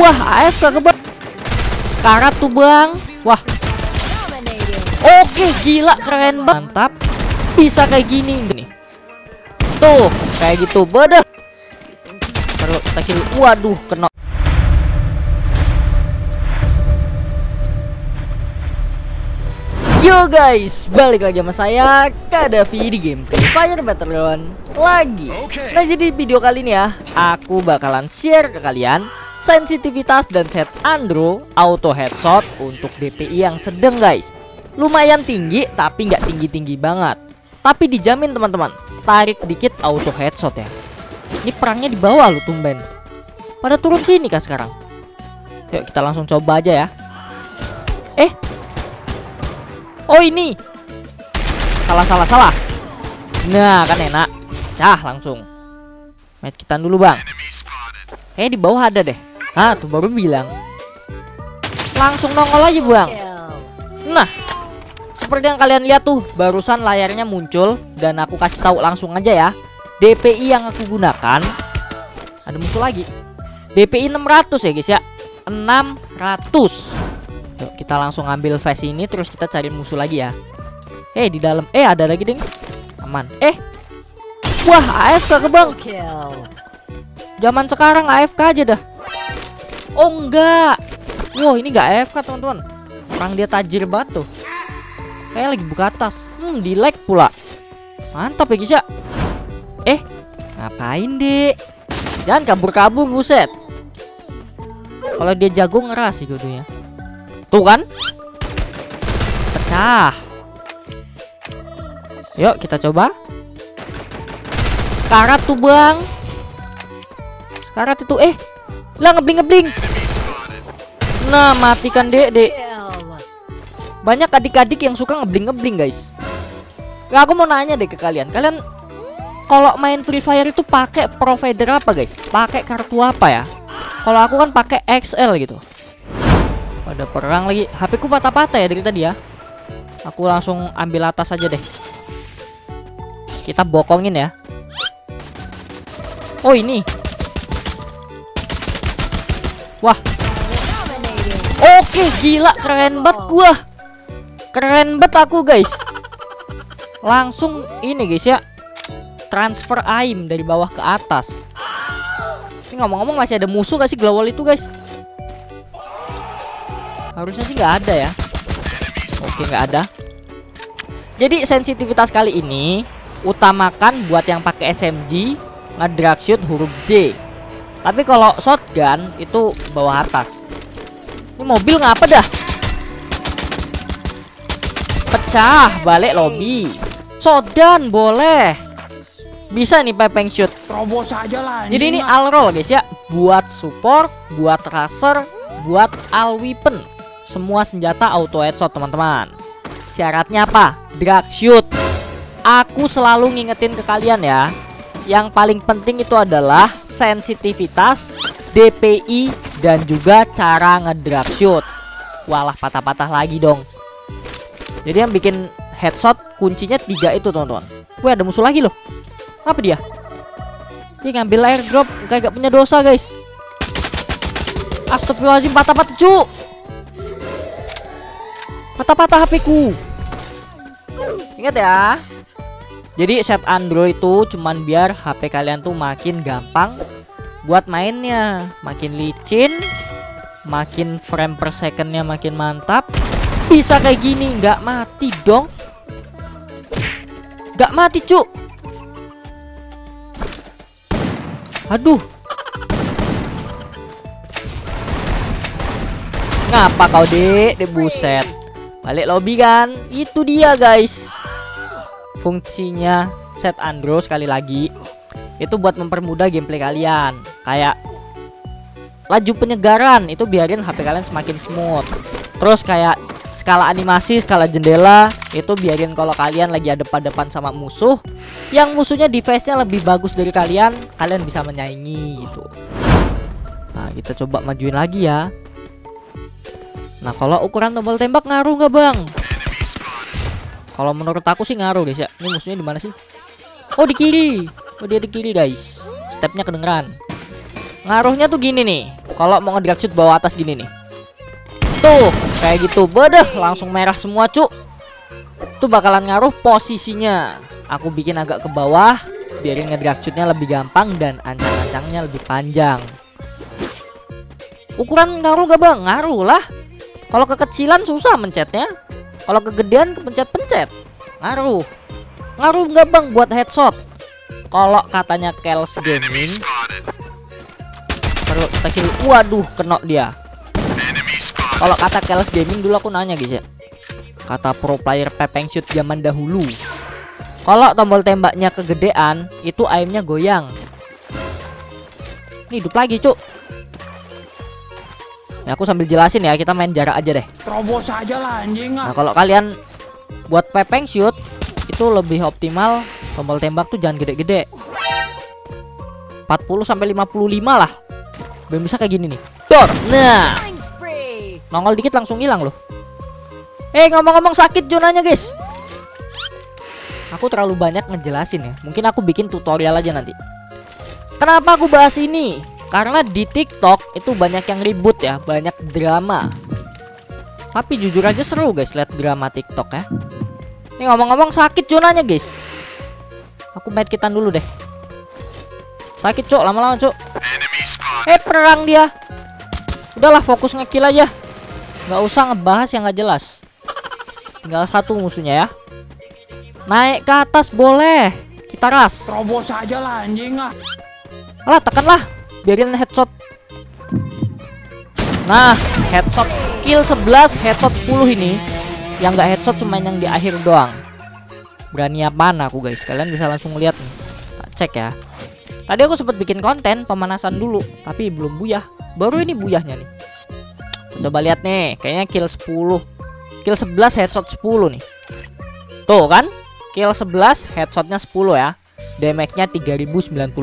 Wah, AFK ke bang. Karat tuh bang. Wah. Oke, gila keren banget. Mantap. Bisa kayak gini nih. Tuh, kayak gitu. Beda. Perlu kita kill. Waduh, kena. Yo guys, balik lagi sama saya Kadavi di game Free Fire Battleground lagi. Nah jadi video kali ini ya, aku bakalan share ke kalian sensitivitas dan set Andro auto headshot untuk DPI yang sedang guys. Lumayan tinggi tapi nggak tinggi-tinggi banget. Tapi dijamin teman-teman, tarik dikit auto headshot ya. Ini perangnya di bawah lu tumben. Pada turun sini kah sekarang? Yuk kita langsung coba aja ya. Eh, Oh ini Salah salah salah Nah kan enak Cah langsung Match kita dulu bang Kayaknya di bawah ada deh Ah tuh baru bilang Langsung nongol aja bang Nah Seperti yang kalian lihat tuh Barusan layarnya muncul Dan aku kasih tahu langsung aja ya DPI yang aku gunakan Ada musuh lagi DPI 600 ya guys ya 600 Yuk kita langsung ambil face ini terus kita cari musuh lagi ya. Eh di dalam eh ada lagi ding. Aman. Eh. Wah, AFK ke Bang. Zaman sekarang AFK aja dah. Oh enggak. Wow, ini enggak AFK, teman-teman. Orang dia tajir tuh. Kayak lagi buka atas. Hmm, di lag pula. Mantap ya, guys. Eh, ngapain, Dek? Jangan kabur-kabur, buset. Kalau dia jago ngeras sih kudunya. Tuh kan Pecah Yuk kita coba Karat tuh bang Karat itu eh Lah ngebling-ngebling Nah matikan dek dek Banyak adik-adik yang suka ngebling-ngebling guys Gak aku mau nanya deh ke kalian Kalian kalau main Free Fire itu pakai provider apa guys? Pakai kartu apa ya? Kalau aku kan pakai XL gitu ada perang lagi. HP ku patah-patah ya dari tadi ya. Aku langsung ambil atas aja deh. Kita bokongin ya. Oh ini. Wah. Oke, gila keren banget gua. Keren banget aku, guys. Langsung ini guys ya. Transfer aim dari bawah ke atas. Ini ngomong-ngomong masih ada musuh gak sih glowal itu, guys? Harusnya sih nggak ada ya. Oke nggak ada. Jadi sensitivitas kali ini utamakan buat yang pakai SMG ngedrag shoot huruf J. Tapi kalau shotgun itu bawah atas. Ini mobil ngapa dah? Pecah balik lobby. Shotgun boleh. Bisa nih pepeng shoot. Terobos aja lah. Jadi ini all roll guys ya. Buat support, buat racer, buat all weapon semua senjata auto headshot teman-teman Syaratnya apa? Drag shoot Aku selalu ngingetin ke kalian ya Yang paling penting itu adalah Sensitivitas DPI Dan juga cara ngedrag shoot. Walah patah-patah lagi dong. Jadi yang bikin headshot Kuncinya tiga itu teman-teman Wih ada musuh lagi loh. Apa dia? Dia ngambil airdrop gak punya dosa guys. Astagfirullahaladzim patah-patah cu. Patah-patah HP ku. Ingat ya? Jadi set Android itu cuman biar HP kalian tuh makin gampang Buat mainnya. Makin licin Makin frame per secondnya makin mantap. Bisa kayak gini nggak mati dong. Nggak mati cu Aduh. Ngapa kau dek? Dek buset. Balik lobby kan? Itu dia guys. Fungsinya set Andro sekali lagi. Itu buat mempermudah gameplay kalian Kayak Laju penyegaran Itu biarin HP kalian semakin smooth Terus kayak Skala animasi, skala jendela Itu biarin kalau kalian lagi ada depan sama musuh Yang musuhnya device-nya lebih bagus dari kalian Kalian bisa menyaingi gitu Nah kita coba majuin lagi ya Nah kalau ukuran tombol tembak ngaruh nggak bang? Kalau menurut aku sih ngaruh guys ya. Ini musuhnya di mana sih? Oh di kiri. Oh dia di kiri guys. Stepnya kedengeran. Ngaruhnya tuh gini nih. kalau mau ngedrag shoot bawah atas gini nih. Tuh kayak gitu. Bedeh langsung merah semua cuk. Itu bakalan ngaruh posisinya. Aku bikin agak ke bawah biar ngedrag shootnya lebih gampang dan ancang-ancangnya lebih panjang. Ukuran ngaruh gak bang? Ngaruh lah. Kalau kekecilan susah mencetnya. Kalau kegedean kepencet-pencet. Ngaruh. Ngaruh nggak bang buat headshot? Kalau katanya Kels Gaming perlu kita kill waduh kena dia. Kalau kata Kels Gaming dulu aku nanya guys ya. Kata pro player pepeng shoot zaman dahulu. Kalau tombol tembaknya kegedean itu aimnya goyang. Ini hidup lagi cuk. Ya aku sambil jelasin ya kita main jarak aja deh. Terobos aja lah anjing nah kalau kalian buat pepeng shoot itu lebih optimal tombol tembak tuh jangan gede-gede. 40 sampai 55 lah belum bisa kayak gini nih. Dor. Nah. Nongol dikit langsung hilang loh. Eh ngomong-ngomong sakit zonanya guys. Aku terlalu banyak ngejelasin ya. Mungkin aku bikin tutorial aja nanti. Kenapa aku bahas ini? Karena di TikTok itu banyak yang ribut ya. Banyak drama. Tapi jujur aja seru guys lihat drama TikTok ya. Ini ngomong-ngomong sakit zonanya guys. Aku main kitan dulu deh. Sakit cok. Lama-lama cok. Eh perang dia. Udahlah fokus ngekill aja. Gak usah ngebahas yang gak jelas. Tinggal satu musuhnya ya. Naik ke atas boleh. Kita ras. Terobos aja lah anjing ah. Alah tekanlah. Biarin headshot. Nah, headshot kill 11, headshot 10 ini yang nggak headshot cuma yang di akhir doang berani apa aku guys kalian bisa langsung lihat nih cek ya tadi aku sempat bikin konten pemanasan dulu tapi belum buyah. Baru ini buyahnya nih. Coba lihat nih kayaknya kill 10 kill 11 headshot 10 nih. Tuh kan kill 11 headshotnya 10 ya. Damage-nya 3095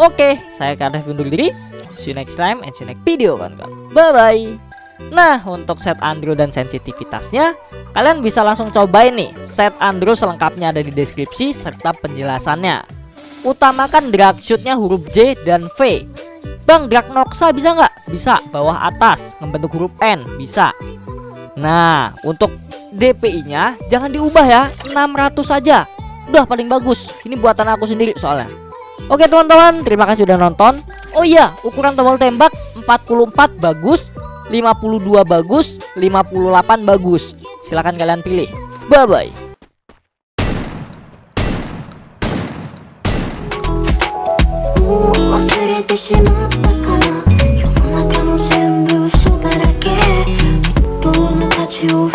oke saya Kardef undur diri. See you next time and see you next video kan kan bye bye Nah, untuk set Android dan sensitivitasnya, kalian bisa langsung cobain nih. Set Android selengkapnya ada di deskripsi serta penjelasannya. Utamakan drag shootnya huruf J dan V. Bang, drag Noxa bisa nggak? Bisa, bawah atas, membentuk huruf N, bisa. Nah, untuk DPI-nya jangan diubah ya, 600 saja. Udah paling bagus. Ini buatan aku sendiri soalnya. Oke teman-teman, terima kasih sudah nonton. Oh iya, ukuran tombol tembak 44 bagus, 52 bagus, 58 bagus. Silahkan kalian pilih. てしまったかな世の中の全部嘘だらけ。本当の価値を